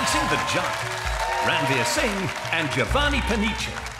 Dancing the Giant, Ranveer Singh and Giovanni Panicha.